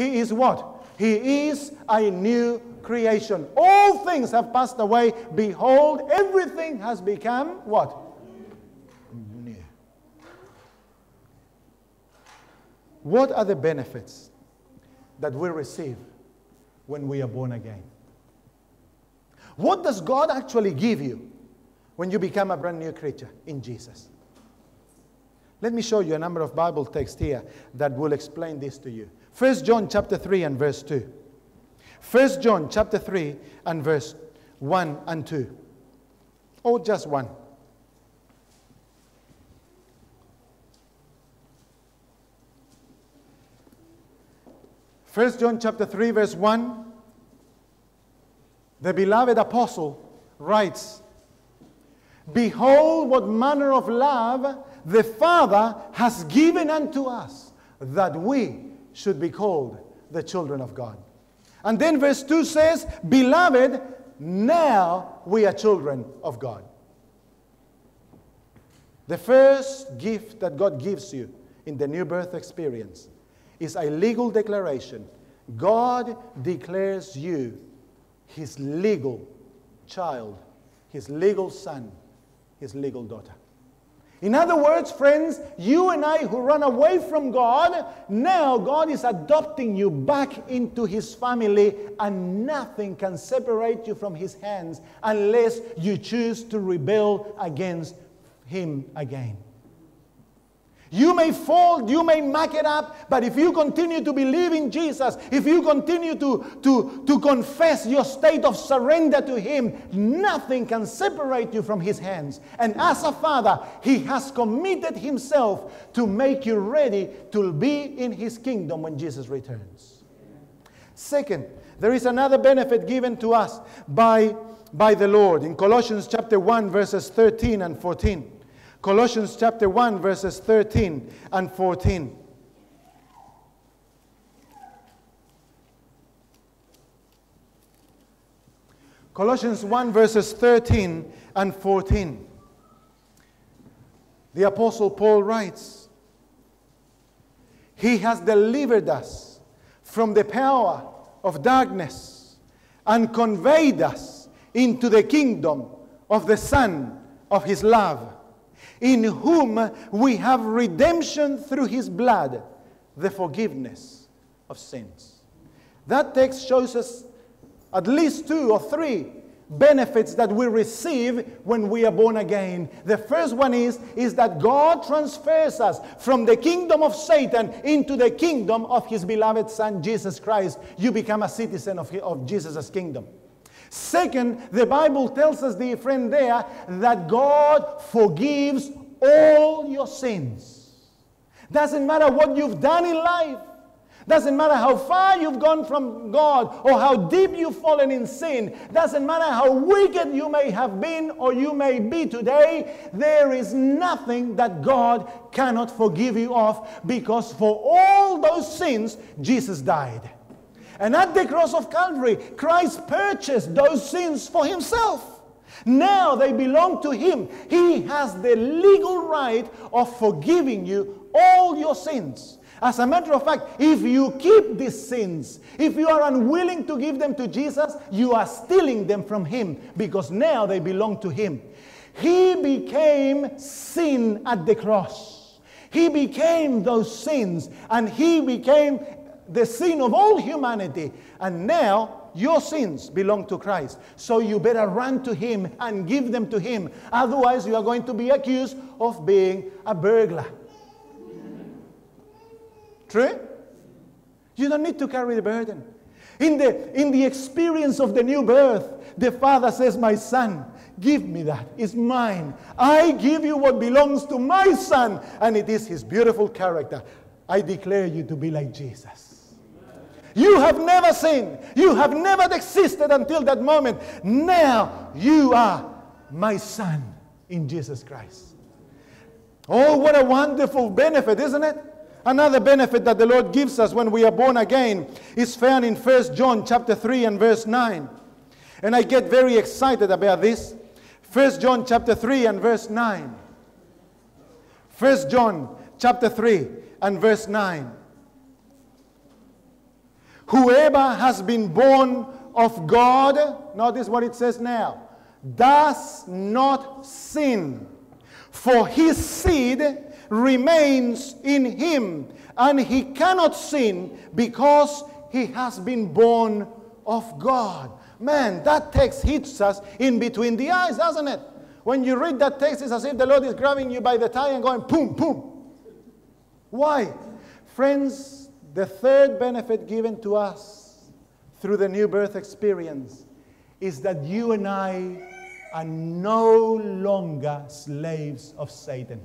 he is what? He is a new creation. All things have passed away. Behold, everything has become what? New. What are the benefits that we receive when we are born again? What does God actually give you when you become a brand new creature in Jesus? Let me show you a number of Bible texts here that will explain this to you. 1 John chapter 3 and verse 2. 1 John chapter 3 and verse 1 and 2. Or just 1. First John chapter 3 verse 1 the beloved apostle writes Behold what manner of love the Father has given unto us that we should be called the children of God. And then verse 2 says, Beloved, now we are children of God. The first gift that God gives you in the new birth experience is a legal declaration. God declares you his legal child, his legal son, his legal daughter. In other words, friends, you and I who run away from God, now God is adopting you back into His family, and nothing can separate you from His hands unless you choose to rebel against Him again. You may fall, you may muck it up, but if you continue to believe in Jesus, if you continue to, to, to confess your state of surrender to Him, nothing can separate you from His hands. And as a father, He has committed Himself to make you ready to be in His kingdom when Jesus returns. Second, there is another benefit given to us by, by the Lord in Colossians chapter 1, verses 13 and 14. Colossians chapter 1, verses 13 and 14. Colossians 1, verses 13 and 14. The Apostle Paul writes, He has delivered us from the power of darkness and conveyed us into the kingdom of the Son of His love in whom we have redemption through his blood, the forgiveness of sins. That text shows us at least two or three benefits that we receive when we are born again. The first one is, is that God transfers us from the kingdom of Satan into the kingdom of his beloved Son, Jesus Christ. You become a citizen of, of Jesus' kingdom. Second, the Bible tells us, dear friend, there that God forgives all your sins. Doesn't matter what you've done in life. Doesn't matter how far you've gone from God or how deep you've fallen in sin. Doesn't matter how wicked you may have been or you may be today. There is nothing that God cannot forgive you of because for all those sins, Jesus died. And at the cross of Calvary, Christ purchased those sins for himself. Now they belong to him. He has the legal right of forgiving you all your sins. As a matter of fact, if you keep these sins, if you are unwilling to give them to Jesus, you are stealing them from him because now they belong to him. He became sin at the cross. He became those sins and he became the sin of all humanity. And now your sins belong to Christ. So you better run to Him and give them to Him. Otherwise, you are going to be accused of being a burglar. True? You don't need to carry the burden. In the, in the experience of the new birth, the Father says, My son, give me that. It's mine. I give you what belongs to my son, and it is his beautiful character. I declare you to be like Jesus. You have never sinned. You have never existed until that moment. Now you are my son in Jesus Christ. Oh, what a wonderful benefit, isn't it? Another benefit that the Lord gives us when we are born again is found in 1 John chapter 3 and verse 9. And I get very excited about this. 1 John chapter 3 and verse 9. 1 John chapter 3 and verse 9. Whoever has been born of God, notice what it says now, does not sin. For his seed remains in him, and he cannot sin because he has been born of God. Man, that text hits us in between the eyes, doesn't it? When you read that text, it's as if the Lord is grabbing you by the tie and going, boom, boom. Why? Friends, the third benefit given to us through the new birth experience is that you and I are no longer slaves of Satan.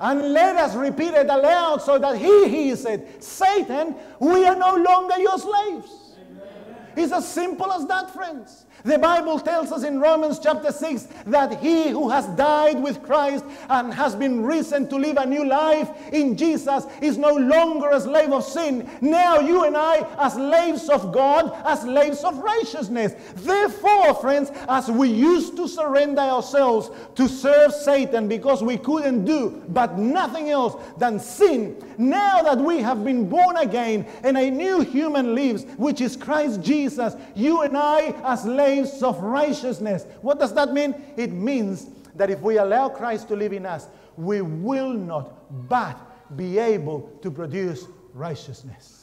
And let us repeat it aloud so that he hears it. Satan, we are no longer your slaves. It's as simple as that, friends. The Bible tells us in Romans chapter 6 that he who has died with Christ and has been risen to live a new life in Jesus is no longer a slave of sin. Now you and I are slaves of God, as slaves of righteousness. Therefore, friends, as we used to surrender ourselves to serve Satan because we couldn't do but nothing else than sin, now that we have been born again and a new human lives, which is Christ Jesus, you and I are slaves of righteousness. What does that mean? It means that if we allow Christ to live in us, we will not but be able to produce righteousness.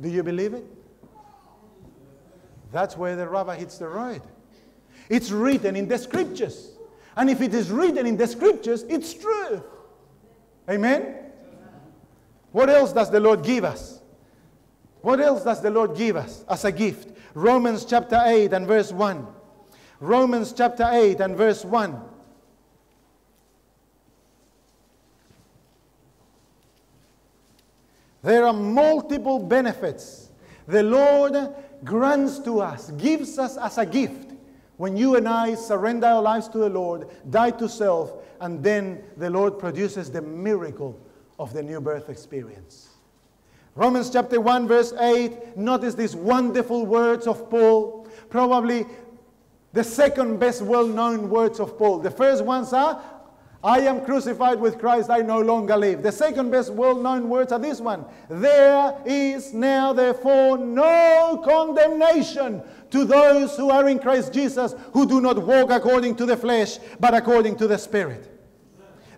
Do you believe it? That's where the rubber hits the road. It's written in the scriptures. And if it is written in the scriptures, it's true. Amen? What else does the Lord give us? What else does the Lord give us as a gift? Romans chapter 8 and verse 1. Romans chapter 8 and verse 1. There are multiple benefits the Lord grants to us, gives us as a gift when you and I surrender our lives to the Lord, die to self, and then the Lord produces the miracle of the new birth experience. Romans chapter 1, verse 8. Notice these wonderful words of Paul. Probably the second best well known words of Paul. The first ones are, I am crucified with Christ, I no longer live. The second best well known words are this one There is now, therefore, no condemnation to those who are in Christ Jesus, who do not walk according to the flesh, but according to the Spirit.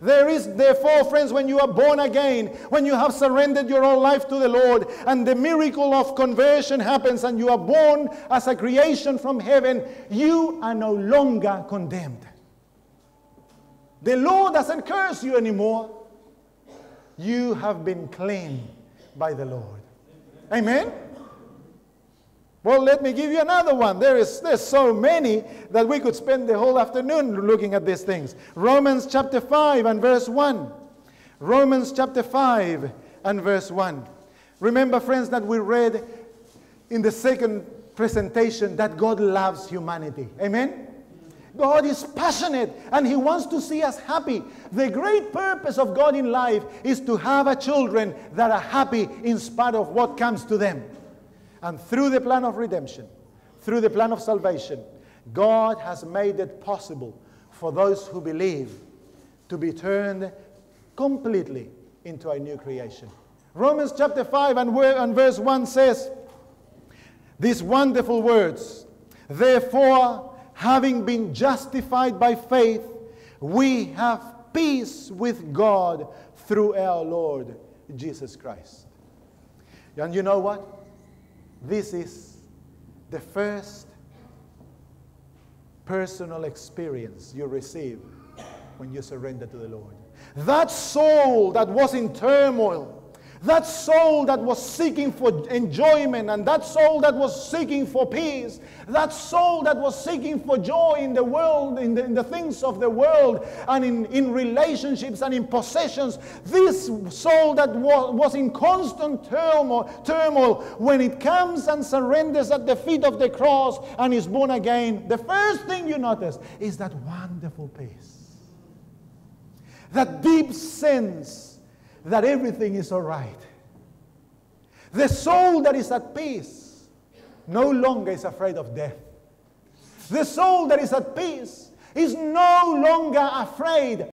There is, therefore, friends, when you are born again, when you have surrendered your whole life to the Lord, and the miracle of conversion happens, and you are born as a creation from heaven, you are no longer condemned. The Lord doesn't curse you anymore. You have been cleaned by the Lord. Amen? Well, let me give you another one. There is there's so many that we could spend the whole afternoon looking at these things. Romans chapter 5 and verse 1. Romans chapter 5 and verse 1. Remember, friends, that we read in the second presentation that God loves humanity. Amen? God is passionate and He wants to see us happy. The great purpose of God in life is to have a children that are happy in spite of what comes to them. And through the plan of redemption, through the plan of salvation, God has made it possible for those who believe to be turned completely into a new creation. Romans chapter 5 and, and verse 1 says these wonderful words Therefore, having been justified by faith, we have peace with God through our Lord Jesus Christ. And you know what? This is the first personal experience you receive when you surrender to the Lord. That soul that was in turmoil that soul that was seeking for enjoyment and that soul that was seeking for peace, that soul that was seeking for joy in the world, in the, in the things of the world, and in, in relationships and in possessions, this soul that was, was in constant turmoil, turmoil, when it comes and surrenders at the feet of the cross and is born again, the first thing you notice is that wonderful peace, that deep sense that everything is all right. The soul that is at peace no longer is afraid of death. The soul that is at peace is no longer afraid